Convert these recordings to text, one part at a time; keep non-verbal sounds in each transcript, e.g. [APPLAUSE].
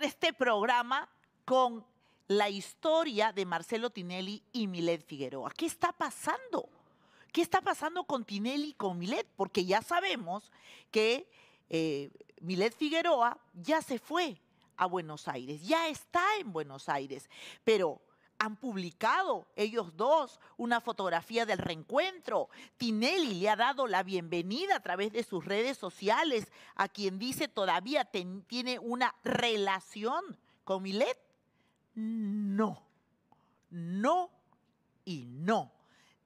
este programa con la historia de Marcelo Tinelli y Milet Figueroa. ¿Qué está pasando? ¿Qué está pasando con Tinelli y con Milet? Porque ya sabemos que eh, Milet Figueroa ya se fue a Buenos Aires, ya está en Buenos Aires, pero han publicado ellos dos una fotografía del reencuentro. Tinelli le ha dado la bienvenida a través de sus redes sociales a quien dice todavía tiene una relación con Milet. No, no y no.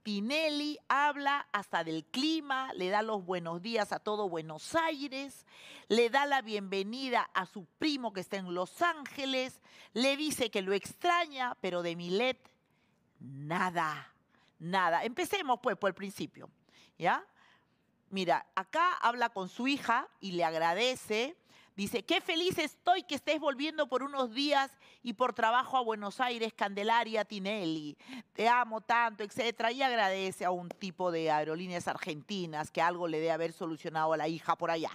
Tinelli habla hasta del clima, le da los buenos días a todo Buenos Aires, le da la bienvenida a su primo que está en Los Ángeles, le dice que lo extraña, pero de Milet, nada, nada. Empecemos pues por el principio, ¿ya? Mira, acá habla con su hija y le agradece Dice, qué feliz estoy que estés volviendo por unos días y por trabajo a Buenos Aires, Candelaria Tinelli. Te amo tanto, etcétera. Y agradece a un tipo de aerolíneas argentinas que algo le dé haber solucionado a la hija por allá.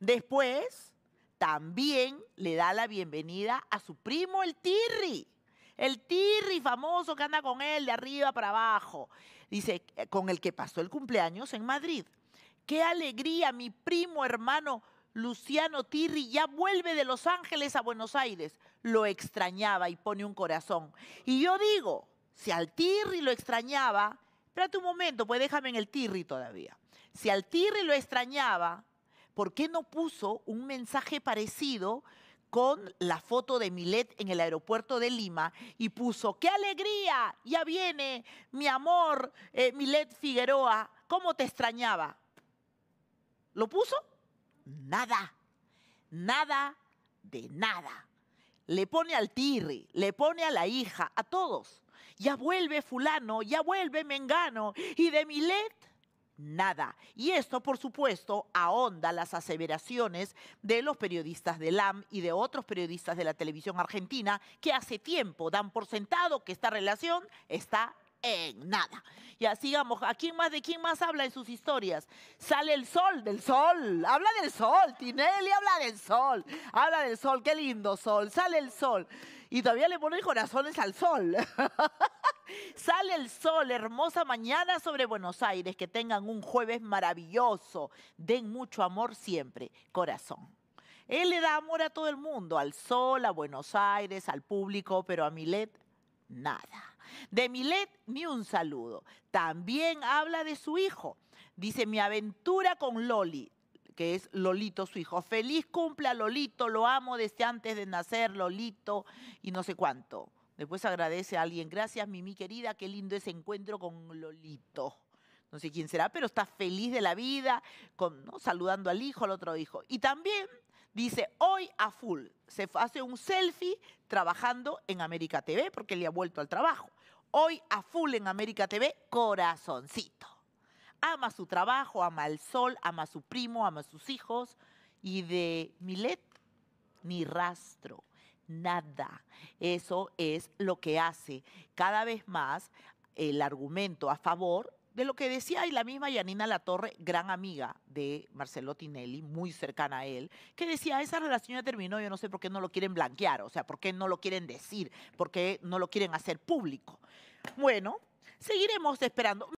Después, también le da la bienvenida a su primo, el Tirri. El Tirri famoso que anda con él de arriba para abajo. Dice, con el que pasó el cumpleaños en Madrid. Qué alegría, mi primo hermano Luciano Tirri ya vuelve de Los Ángeles a Buenos Aires. Lo extrañaba y pone un corazón. Y yo digo, si al Tirri lo extrañaba, espérate un momento, pues déjame en el Tirri todavía. Si al Tirri lo extrañaba, ¿por qué no puso un mensaje parecido con la foto de Milet en el aeropuerto de Lima y puso, ¡qué alegría! Ya viene mi amor, eh, Milet Figueroa, ¿cómo te extrañaba? ¿Lo puso? Nada, nada de nada. Le pone al tirri, le pone a la hija, a todos. Ya vuelve fulano, ya vuelve mengano. Y de Milet, nada. Y esto, por supuesto, ahonda las aseveraciones de los periodistas de LAM y de otros periodistas de la televisión argentina que hace tiempo dan por sentado que esta relación está en nada. Ya sigamos. ¿A quién más, de quién más habla en sus historias? Sale el sol, del sol. Habla del sol. Tinelli habla del sol. Habla del sol. Qué lindo sol. Sale el sol. Y todavía le pone corazones al sol. [LAUGHS] Sale el sol, hermosa mañana sobre Buenos Aires. Que tengan un jueves maravilloso. Den mucho amor siempre. Corazón. Él le da amor a todo el mundo, al sol, a Buenos Aires, al público, pero a Milet nada. De Milet ni un saludo. También habla de su hijo. Dice, mi aventura con Loli, que es Lolito su hijo. Feliz cumple a Lolito, lo amo desde antes de nacer, Lolito, y no sé cuánto. Después agradece a alguien, gracias Mimi querida, qué lindo ese encuentro con Lolito. No sé quién será, pero está feliz de la vida, con, saludando al hijo, al otro hijo. Y también Dice, hoy a full. Se hace un selfie trabajando en América TV porque le ha vuelto al trabajo. Hoy a full en América TV, corazoncito. Ama su trabajo, ama el sol, ama a su primo, ama a sus hijos. Y de Milet, ni rastro, nada. Eso es lo que hace cada vez más el argumento a favor de lo que decía y la misma Yanina Latorre, gran amiga de Marcelo Tinelli, muy cercana a él, que decía, esa relación ya terminó, yo no sé por qué no lo quieren blanquear, o sea, por qué no lo quieren decir, por qué no lo quieren hacer público. Bueno, seguiremos esperando.